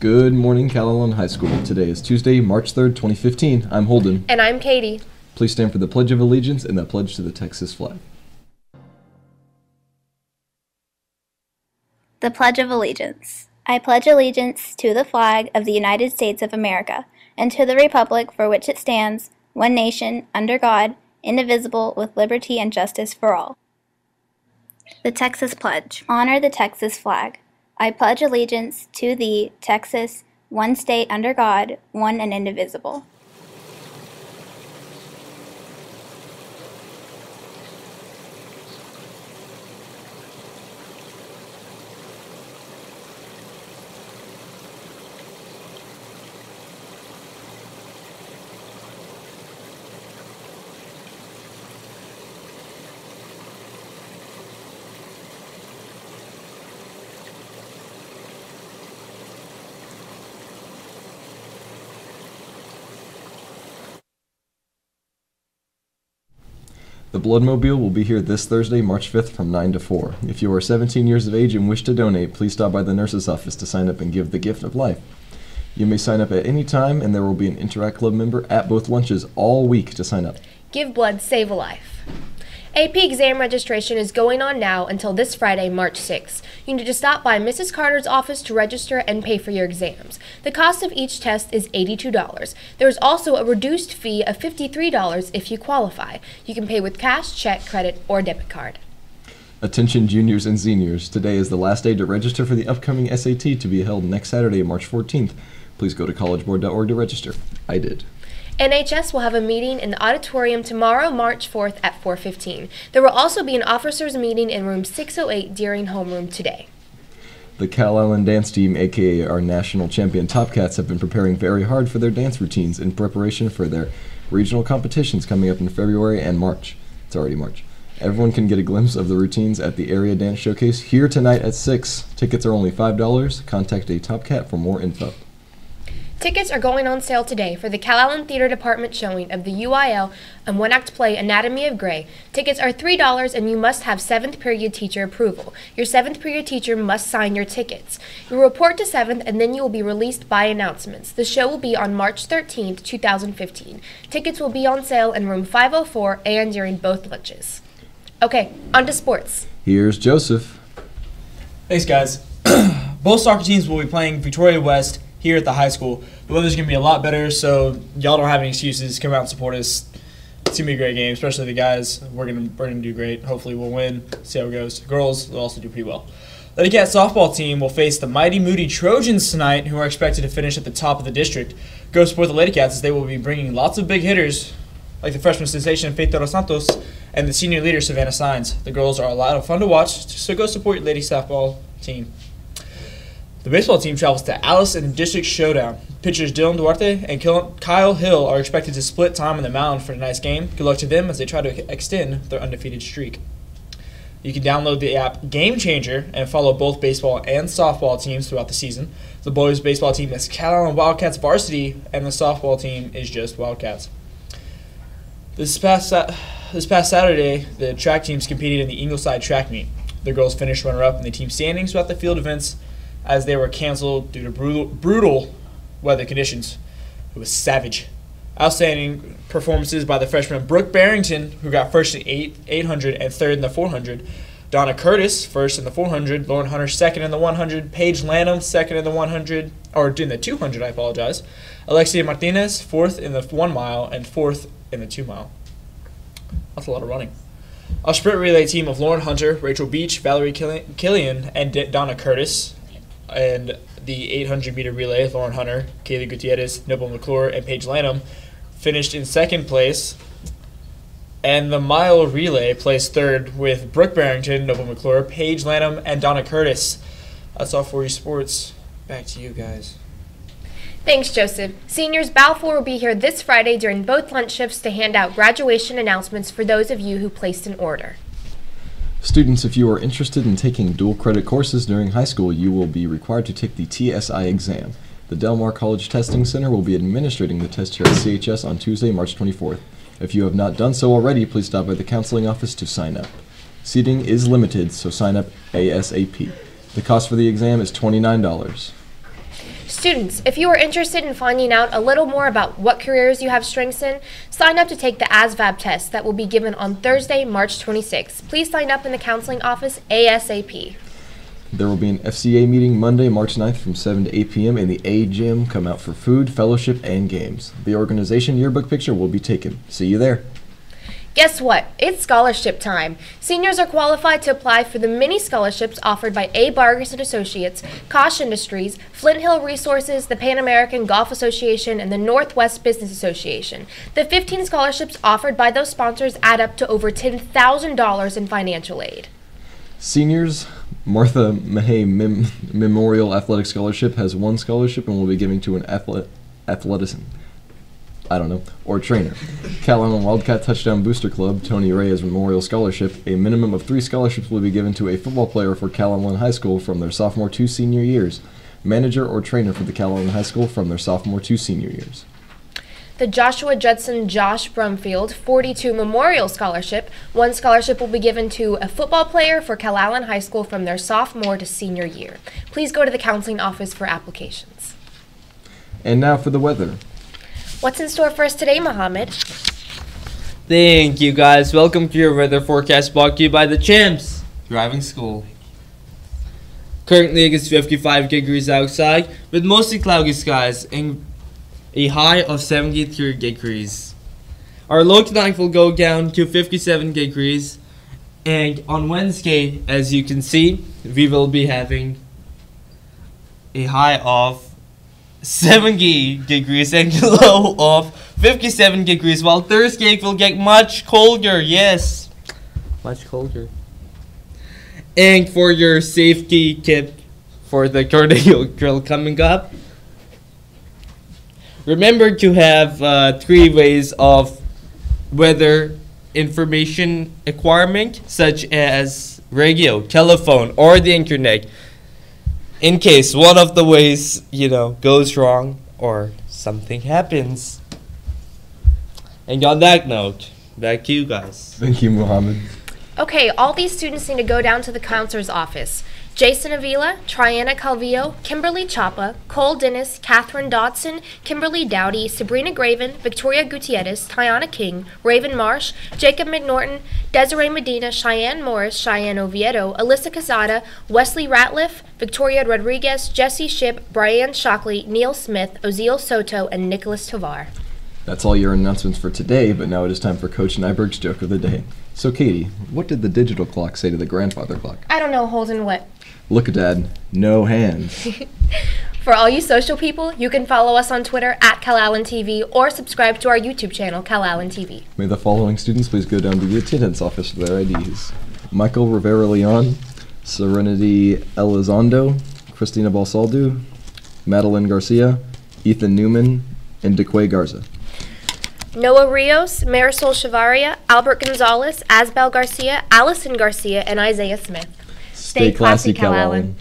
Good morning, Calallen High School. Today is Tuesday, March 3rd, 2015. I'm Holden. And I'm Katie. Please stand for the Pledge of Allegiance and the pledge to the Texas flag. The Pledge of Allegiance. I pledge allegiance to the flag of the United States of America and to the republic for which it stands, one nation, under God, indivisible, with liberty and justice for all. The Texas Pledge. Honor the Texas flag. I pledge allegiance to thee, Texas, one state under God, one and indivisible. The Bloodmobile will be here this Thursday, March 5th from 9 to 4. If you are 17 years of age and wish to donate, please stop by the nurse's office to sign up and give the gift of life. You may sign up at any time, and there will be an Interact Club member at both lunches all week to sign up. Give blood, save a life. AP exam registration is going on now until this Friday, March 6th. You need to stop by Mrs. Carter's office to register and pay for your exams. The cost of each test is $82. There is also a reduced fee of $53 if you qualify. You can pay with cash, check, credit, or debit card. Attention juniors and seniors, today is the last day to register for the upcoming SAT to be held next Saturday, March 14th. Please go to collegeboard.org to register. I did. NHS will have a meeting in the auditorium tomorrow, March 4th at 4:15. There will also be an officers meeting in room 608 during homeroom today. The Calallen dance team, aka our national champion Top Cats, have been preparing very hard for their dance routines in preparation for their regional competitions coming up in February and March. It's already March. Everyone can get a glimpse of the routines at the area dance showcase here tonight at 6. Tickets are only $5. Contact a Top Cat for more info. Tickets are going on sale today for the Calallen Theater Department showing of the UIL and one act play Anatomy of Grey. Tickets are $3 and you must have 7th period teacher approval. Your 7th period teacher must sign your tickets. You report to 7th and then you will be released by announcements. The show will be on March 13th, 2015. Tickets will be on sale in room 504 and during both lunches. Okay, on to sports. Here's Joseph. Thanks, guys. Both soccer teams will be playing Victoria West here at the high school. The weather's going to be a lot better, so y'all don't have any excuses. Come out and support us. It's going to be a great game, especially the guys. We're going to we're gonna do great. Hopefully, we'll win. See how it goes. girls will also do pretty well. The Lady Cat softball team will face the Mighty Moody Trojans tonight, who are expected to finish at the top of the district. Go support the Lady Cats as they will be bringing lots of big hitters, like the freshman sensation Faith Dos Santos and the senior leader Savannah Signs. The girls are a lot of fun to watch, so go support your lady softball team. The baseball team travels to Alice in district showdown. Pitchers Dylan Duarte and Kyle Hill are expected to split time on the mound for tonight's game. Good luck to them as they try to extend their undefeated streak. You can download the app Game Changer and follow both baseball and softball teams throughout the season. The boys' baseball team is Calallen Wildcats varsity, and the softball team is just Wildcats. This past this past Saturday, the track teams competed in the Ingleside track meet. The girls finished runner-up in the team standings throughout the field events as they were canceled due to brutal, brutal weather conditions. It was savage. Outstanding performances by the freshman Brooke Barrington, who got first in eight, 800 and third in the 400. Donna Curtis, first in the 400. Lauren Hunter, second in the 100. Paige Lanham, second in the 100, or in the 200, I apologize. Alexia Martinez, fourth in the one mile, and fourth in the two mile. That's a lot of running. A sprint relay team of Lauren Hunter, Rachel Beach, Valerie Killian, and Donna Curtis and the 800 meter relay, Lauren Hunter, Kaylee Gutierrez, Noble McClure, and Paige Lanham finished in second place. And the mile relay placed third with Brooke Barrington, Noble McClure, Paige Lanham, and Donna Curtis. That's all for you sports. Back to you guys. Thanks, Joseph. Seniors, Balfour will be here this Friday during both lunch shifts to hand out graduation announcements for those of you who placed an order. Students, if you are interested in taking dual credit courses during high school, you will be required to take the TSI exam. The Del Mar College Testing Center will be administering the test here at CHS on Tuesday, March 24th. If you have not done so already, please stop by the counseling office to sign up. Seating is limited, so sign up ASAP. The cost for the exam is $29. Students, if you are interested in finding out a little more about what careers you have strengths in, sign up to take the ASVAB test that will be given on Thursday, March 26th. Please sign up in the counseling office ASAP. There will be an FCA meeting Monday, March 9th from 7 to 8 p.m. in the A Gym. Come out for food, fellowship, and games. The organization yearbook picture will be taken. See you there. Guess what? It's scholarship time. Seniors are qualified to apply for the many scholarships offered by A. Bargers and Associates, Koch Industries, Flint Hill Resources, the Pan American Golf Association, and the Northwest Business Association. The 15 scholarships offered by those sponsors add up to over $10,000 in financial aid. Seniors, Martha Mahay Mem- Memorial Athletic Scholarship has one scholarship and will be giving to an athlete, athleticist. I don't know, or trainer. Calallen Wildcat Touchdown Booster Club, Tony Reyes Memorial Scholarship. A minimum of three scholarships will be given to a football player for Calallen High School from their sophomore to senior years. Manager or trainer for the Calallen High School from their sophomore to senior years. The Joshua Judson Josh Brumfield 42 Memorial Scholarship. One scholarship will be given to a football player for Calallen High School from their sophomore to senior year. Please go to the counseling office for applications. And now for the weather. What's in store for us today, Mohammed? Thank you guys. Welcome to your weather forecast brought to you by the Champs Driving School. Currently it is 55 degrees outside with mostly cloudy skies and a high of 73 degrees. Our low tonight will go down to 57 degrees and on Wednesday, as you can see, we will be having a high of 70 degrees and a low of 57 degrees, while Thursday will get much colder. Yes, much colder. And for your safety tip for the tornado drill coming up, remember to have uh, three ways of weather information acquirement, such as radio, telephone, or the internet in case one of the ways, you know, goes wrong or something happens. And on that note, back to you guys. Thank you, Mohammed. Okay, all these students need to go down to the counselor's office. Jason Avila, Triana Calvillo, Kimberly Chapa, Cole Dennis, Catherine Dodson, Kimberly Dowdy, Sabrina Graven, Victoria Gutierrez, Tiana King, Raven Marsh, Jacob McNorton, Desiree Medina, Cheyenne Morris, Cheyenne Oviedo, Alyssa Casada, Wesley Ratliff, Victoria Rodriguez, Jesse Ship, Brian Shockley, Neil Smith, Oziel Soto, and Nicholas Tovar. That's all your announcements for today, but now it is time for Coach Nyberg's joke of the day. So, Katie, what did the digital clock say to the grandfather clock? I don't know, Holden, what? Look, at Dad, no hands. For all you social people, you can follow us on Twitter at CalallenTV or subscribe to our YouTube channel, CalallenTV. May the following students please go down to the attendance office for their IDs. Michael Rivera Leon, Serenity Elizondo, Christina Balsaldu, Madeline Garcia, Ethan Newman, and DeQuay Garza. Noah Rios, Marisol Chavaria, Albert Gonzalez, Asbel Garcia, Allison Garcia, and Isaiah Smith. Stay classy, Calallen.